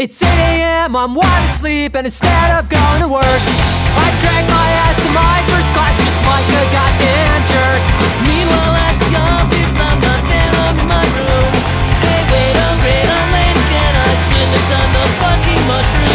It's 8 a.m., I'm wide asleep, and instead of going to work, I drag my ass to my first class just like a goddamn jerk. Meanwhile at the office, I'm not there on my room. Hey, wait, I'm late, I'm late again. I shouldn't have done those fucking mushrooms.